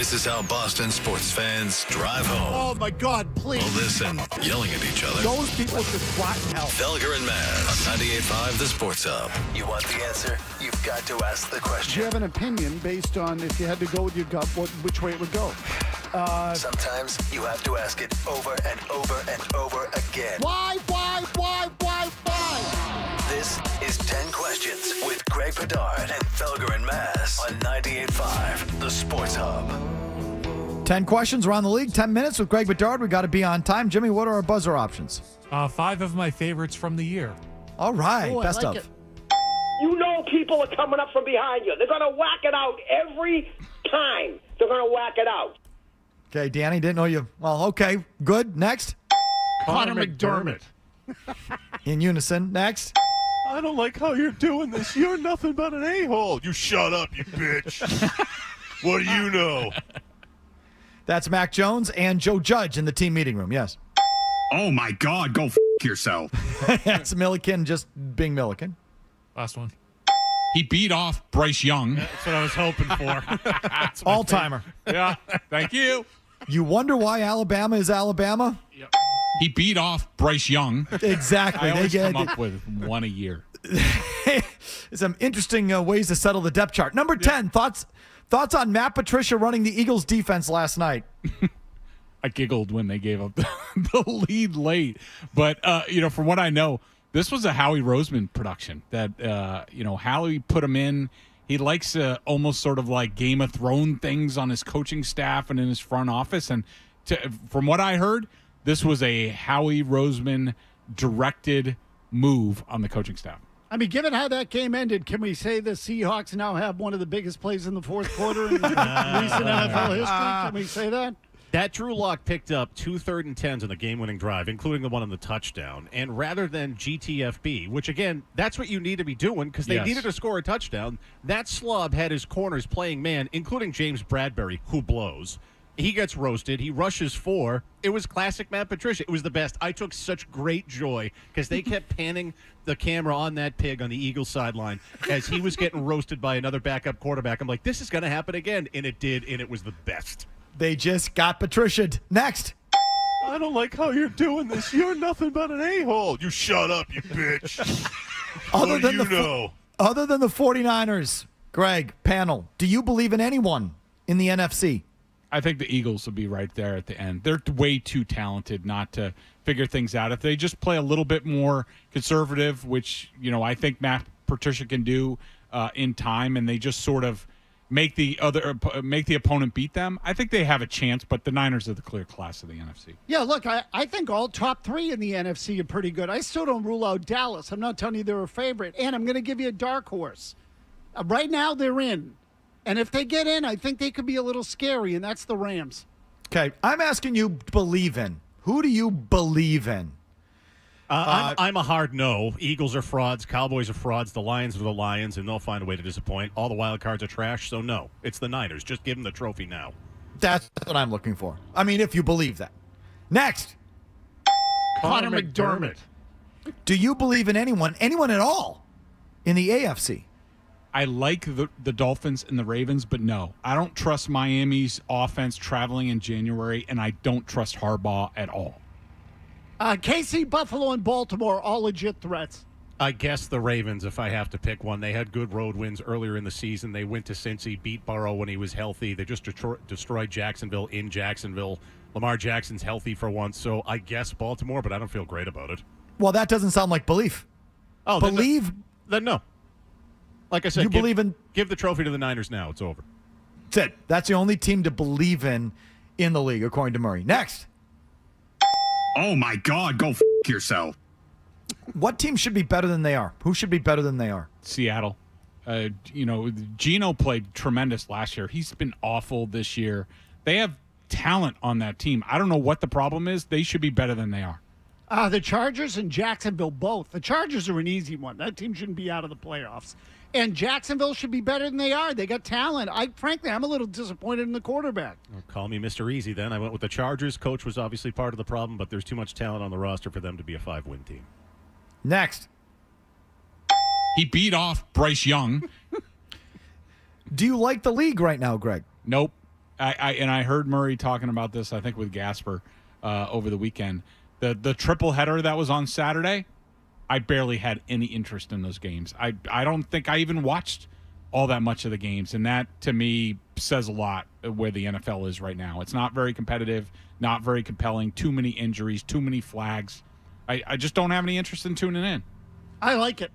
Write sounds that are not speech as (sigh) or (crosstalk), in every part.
This is how Boston sports fans drive home. Oh my God! Please. Well, listen, yelling at each other. Those people should rot in hell. Felger and Mazz, on 98.5 The Sports Hub. You want the answer? You've got to ask the question. Do you have an opinion based on if you had to go with your gut, what, which way it would go? Uh, Sometimes you have to ask it over and over and over again. Why, why, why, why, why? This is 10 Questions with Greg Bedard and Felger and Mazz on 98.5 The Sports Hub. 10 questions around the league, 10 minutes with Greg Bedard. We got to be on time. Jimmy, what are our buzzer options? Uh, five of my favorites from the year. All right, Oh, best like of. it. You know people are coming up from behind you. They're going to whack it out every time. They're going to whack it out. Okay, Danny, didn't know you. Well, okay, good. Next, Connor McDermott. in unison. Next, I don't like how you're doing this. You're nothing but an a-hole. You shut up, you bitch. (laughs) what do you know? that's Mac Jones and Joe Judge in the team meeting room. Yes, Oh my God, go f yourself. (laughs) that's Milliken just being Milliken. Last one. He beat off Bryce Young. That's what I was hoping for. (laughs) All timer. yeah. Thank you. You wonder why Alabama is Alabama? He beat off Bryce Young. Exactly. I They always get come up with one a year. (laughs) some interesting uh, ways to settle the depth chart. Number ten, thoughts thoughts on Matt Patricia running the Eagles defense last night. (laughs) I giggled when they gave up (laughs) the, the lead late. But, uh, you know, from what I know, this was a Howie Roseman production that, uh, you know, Howie put him in. He likes uh, almost sort of like Game of Thrones things on his coaching staff and in his front office. And to, from what I heard, this was a Howie Roseman directed move on the coaching staff. I mean, given how that game ended, can we say the Seahawks now have one of the biggest plays in the fourth quarter in (laughs) recent NFL history? Ah. Can we say that? That Drew Lock picked up two third and tens on the game winning drive, including the one on the touchdown. And rather than GTFB, which again, that's what you need to be doing because they Yes. needed to score a touchdown, that slob had his corners playing man, including James Bradberry, who blows. He gets roasted. He rushes four. It was classic Matt Patricia. It was the best. I took such great joy because they kept (laughs) panning the camera on that pig on the Eagles sideline as he was getting roasted by another backup quarterback. I'm like, this is going to happen again. And it did, and it was the best. They just got Patricia. Next, I don't like how you're doing this. You're nothing but an a-hole. You shut up, you bitch. (laughs) other what than do the you fo- know? other than the 49ers, Greg, panel, do you believe in anyone in the NFC? I think the Eagles will be right there at the end. They're way too talented not to figure things out. If they just play a little bit more conservative, which you know I think Matt Patricia can do uh, in time, and they just sort of make the other make the opponent beat them, I think they have a chance. But the Niners are the clear class of the NFC. Yeah, look, I, I think all top three in the NFC are pretty good. I still don't rule out Dallas. I'm not telling you they're a favorite. And I'm going to give you a dark horse. Uh, right now, they're in. And if they get in, I think they could be a little scary, and that's the Rams. Okay, I'm asking you believe in. Who do you believe in? Uh, I'm, I'm a hard no. Eagles are frauds. Cowboys are frauds. The Lions are the Lions, and they'll find a way to disappoint. All the wild cards are trash, so no. It's the Niners. Just give them the trophy now. That's what I'm looking for. I mean, if you believe that. Next, Connor McDermott. do you believe in anyone, anyone at all, in the AFC? I like the the Dolphins and the Ravens, but no, I don't trust Miami's offense traveling in January, and I don't trust Harbaugh at all. Uh, KC, Buffalo, and Baltimore, all legit threats. I guess the Ravens, if I have to pick one. They had good road wins earlier in the season. They went to Cincy, beat Burrow when he was healthy. They just detro- destroyed Jacksonville in Jacksonville. Lamar Jackson's healthy for once, so I guess Baltimore, but I don't feel great about it. Well, that doesn't sound like belief. Oh, then no- believe. Then no. Like I said, You give, believe in- give the trophy to the Niners now. It's over. That's it. That's the only team to believe in in the league, according to Murray. Next, Oh my God, go f yourself. what team should be better than they are? Who should be better than they are? Seattle. Uh, you know, Gino played tremendous last year. He's been awful this year. They have talent on that team. I don't know what the problem is. They should be better than they are. Uh, the Chargers and Jacksonville both. The Chargers are an easy one. That team shouldn't be out of the playoffs. And Jacksonville should be better than they are. They got talent. I frankly, I'm a little disappointed in the quarterback. Well, call me Mr. Easy then. I went with the Chargers. Coach was obviously part of the problem, but there's too much talent on the roster for them to be a five win team. Next, He beat off Bryce Young. (laughs) do you like the league right now, Greg? Nope. I, I and I heard Murray talking about this. I think with Gasper uh, over the weekend. The the triple header that was on Saturday, I barely had any interest in those games. I I don't think I even watched all that much of the games, and that to me says a lot where the NFL is right now. It's not very competitive, not very compelling. Too many injuries, too many flags. I, I just don't have any interest in tuning in. I like it.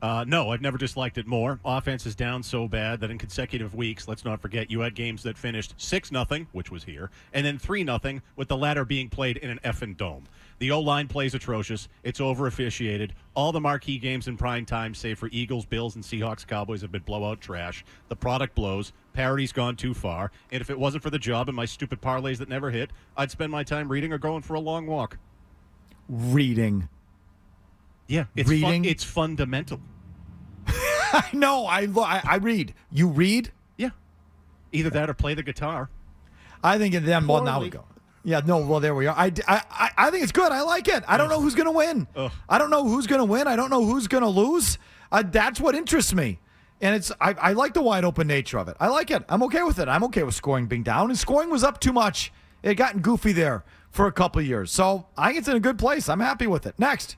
Uh, no, I've never disliked it more. Offense is down so bad that in consecutive weeks, let's not forget, you had games that finished six nothing, which was here, and then three nothing, with the latter being played in an effing dome. The O line plays atrocious. It's over officiated. All the marquee games in prime time, save for Eagles, Bills, and Seahawks, Cowboys, have been blowout trash. The product blows. Parody's gone too far. And if it wasn't for the job and my stupid parlays that never hit, I'd spend my time reading or going for a long walk. Reading. Yeah, it's Reading? Fun, it's fundamental. (laughs) I know. I, I I read. You read? Yeah, either that or play the guitar. I think of them. Well, now we go. Yeah, no. Well, there we are. I, I, I- I think it's good. I like it. I don't know who's going to win. I don't know who's going to win. I don't know who's going to lose. Uh, that's what interests me. And it's I, I like the wide open nature of it. I like it. I'm okay with it. I'm okay with scoring being down. And scoring was up too much. It had gotten goofy there for a couple of years. So I think it's in a good place. I'm happy with it. Next.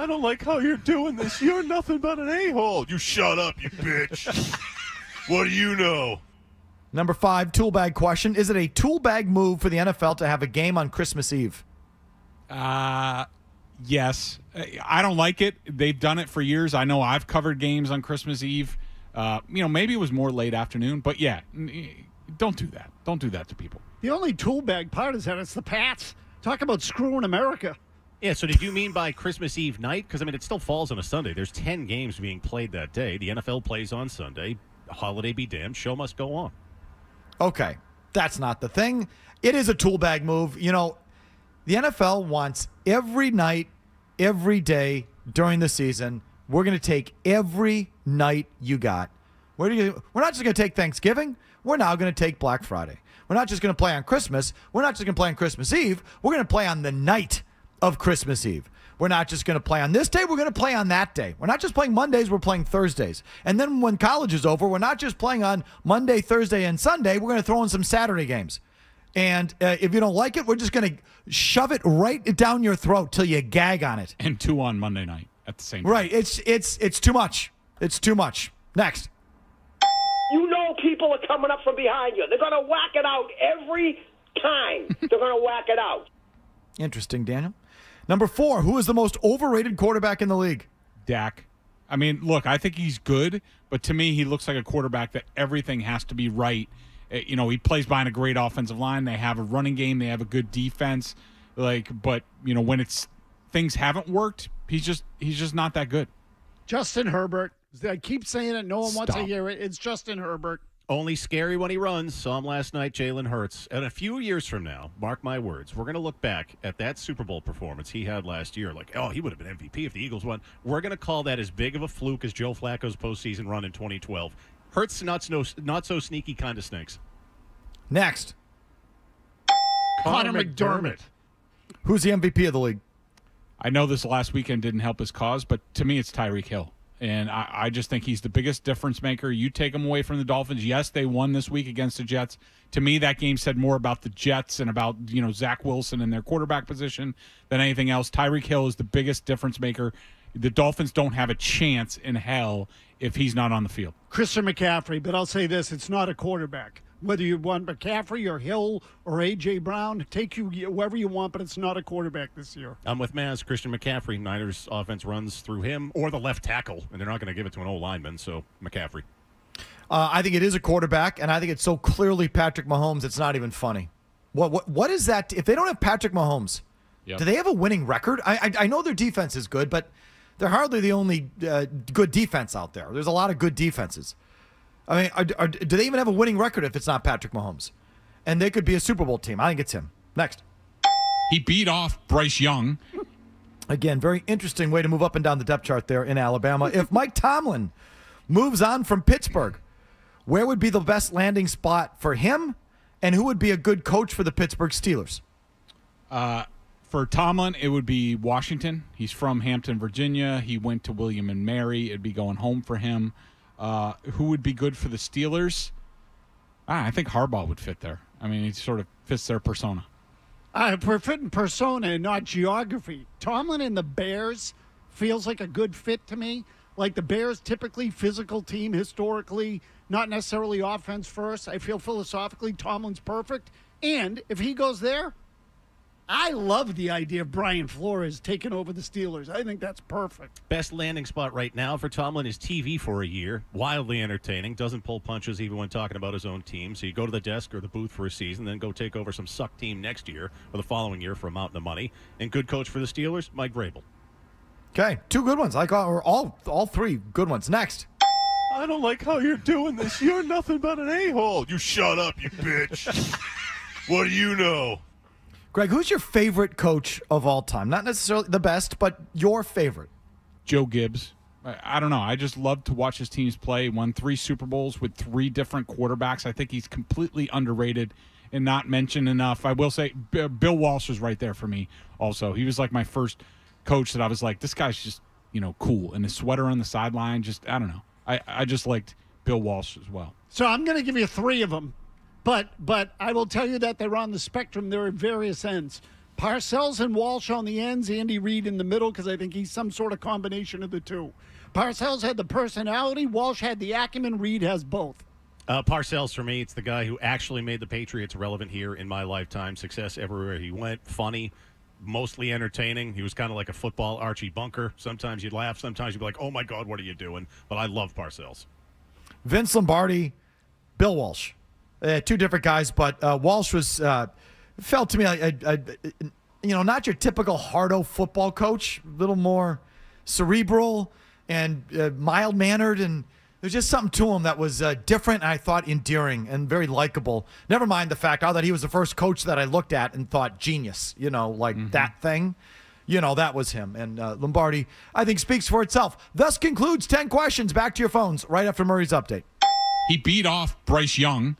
I don't like how you're doing this. You're nothing but an a-hole. You shut up, you bitch. (laughs) what do you know? Number five, tool bag question. Is it a tool bag move for the NFL to have a game on Christmas Eve? Uh, yes. I don't like it. They've done it for years. I know I've covered games on Christmas Eve. Uh, you know, maybe it was more late afternoon, but yeah, don't do that. Don't do that to people. The only tool bag part is that it's the Pats. Talk about screwing America. Yeah, so did you mean by Christmas Eve night? Because, I mean, it still falls on a Sunday. There's 10 games being played that day. The NFL plays on Sunday. Holiday be damned. Show must go on. Okay, that's not the thing. It is a tool bag move. You know, the NFL wants every night, every day during the season. We're going to take every night you got. Where do you? We're not just going to take Thanksgiving. We're now going to take Black Friday. We're not just going to play on Christmas. We're not just going to play on Christmas Eve. We're going to play on the night of Christmas Eve. We're not just going to play on this day. We're going to play on that day. We're not just playing Mondays. We're playing Thursdays. And then when college is over, we're not just playing on Monday, Thursday, and Sunday. We're going to throw in some Saturday games. And uh, if you don't like it, we're just going to shove it right down your throat till you gag on it. And two on Monday night at the same time. Right? It's it's it's too much. It's too much. Next. You know people are coming up from behind you. They're going to whack it out every time. They're going to whack it out. (laughs) Interesting, Daniel. Number four. Who is the most overrated quarterback in the league? Dak. I mean, look, I think he's good, but to me, he looks like a quarterback that everything has to be right. Uh, You know, he plays behind a great offensive line. They have a running game. They have a good defense. Like, but you know, when it's things haven't worked, he's just he's just not that good. Justin Herbert. I keep saying it. No one wants to hear it. It's Justin Herbert. Only scary when he runs. Saw him last night, Jalen Hurts. And a few years from now, mark my words, we're going to look back at that Super Bowl performance he had last year. Like, oh, he would have been MVP if the Eagles won. We're going to call that as big of a fluke as Joe Flacco's postseason run in 2012. Hurts not so, not so sneaky kind of stinks. Next. Connor McDermott. Who's the MVP of the league? I know this last weekend didn't help his cause, but to me, it's Tyreek Hill. And I, I just think he's the biggest difference maker. You take him away from the Dolphins. Yes, they won this week against the Jets. To me, that game said more about the Jets and about you know Zach Wilson and their quarterback position than anything else. Tyreek Hill is the biggest difference maker. The Dolphins don't have a chance in hell if he's not on the field. Christian McCaffrey, but I'll say this: it's not a quarterback. Whether you want McCaffrey or Hill or AJ Brown, take you whoever you want, but it's not a quarterback this year. I'm with Mazz. Christian McCaffrey. Niners offense runs through him or the left tackle, and they're not going to give it to an old lineman. So McCaffrey. Uh, I think it is a quarterback, and I think it's so clearly Patrick Mahomes. It's not even funny. What what what is that? If they don't have Patrick Mahomes, Yep. do they have a winning record? I, I I know their defense is good, but they're hardly the only uh, good defense out there. There's a lot of good defenses. I mean, are, are, do they even have a winning record if it's not Patrick Mahomes? And they could be a Super Bowl team. I think it's him. Next. He beat off Bryce Young. Again, very interesting way to move up and down the depth chart there in Alabama. if Mike Tomlin moves on from Pittsburgh, where would be the best landing spot for him? And who would be a good coach for the Pittsburgh Steelers? Uh, for Tomlin, it would be Washington. He's from Hampton, Virginia. He went to William and Mary. It'd be going home for him. Uh, who would be good for the Steelers? Ah, I think Harbaugh would fit there. I mean, he sort of fits their persona. I fitting persona and not geography. Tomlin and the Bears feels like a good fit to me. Like the Bears, typically physical team historically, not necessarily offense first. I feel philosophically Tomlin's perfect. And if he goes there, I love the idea of Brian Flores taking over the Steelers. I think that's perfect. Best landing spot right now for Tomlin is TV for a year. Wildly entertaining. Doesn't pull punches even when talking about his own team. So you go to the desk or the booth for a season, then go take over some suck team next year or the following year for a mountain of money. And good coach for the Steelers, Mike Vrabel. Okay, two good ones. Like or all all three good ones. Next. I don't like how you're doing this. You're nothing but an a hole. You shut up, you bitch. (laughs) what do you know? Greg, who's your favorite coach of all time? Not necessarily the best, but your favorite. Joe Gibbs. I, I don't know. I just love to watch his teams play. Won three Super Bowls with three different quarterbacks. I think he's completely underrated and not mentioned enough. I will say B- Bill Walsh was right there for me also. He was like my first coach that I was like, this guy's just, you know, cool. And his sweater on the sideline, just, I don't know. I, I just liked Bill Walsh as well. So I'm going to give you three of them. But but I will tell you that they're on the spectrum. They're at various ends. Parcells and Walsh on the ends, Andy Reid in the middle, because I think he's some sort of combination of the two. Parcells had the personality, Walsh had the acumen, Reid has both. Uh, Parcells for me, it's the guy who actually made the Patriots relevant here in my lifetime. Success everywhere he went. Funny, mostly entertaining. He was kind of like a football Archie Bunker. Sometimes you'd laugh, sometimes you'd be like, "Oh my God, what are you doing?" But I love Parcells. Vince Lombardi, Bill Walsh. Uh, two different guys, but uh, Walsh was uh, felt to me like a, a, a, you know not your typical hardo football coach, a little more cerebral and uh, mild mannered, and there's just something to him that was uh, different. And I thought endearing and very likable. Never mind the fact I thought he was the first coach that I looked at and thought genius. You know, like mm-hmm. that thing. You know, that was him. And uh, Lombardi, I think, speaks for itself. Thus concludes 10 questions. Back to your phones right after Murray's update. He beat off Bryce Young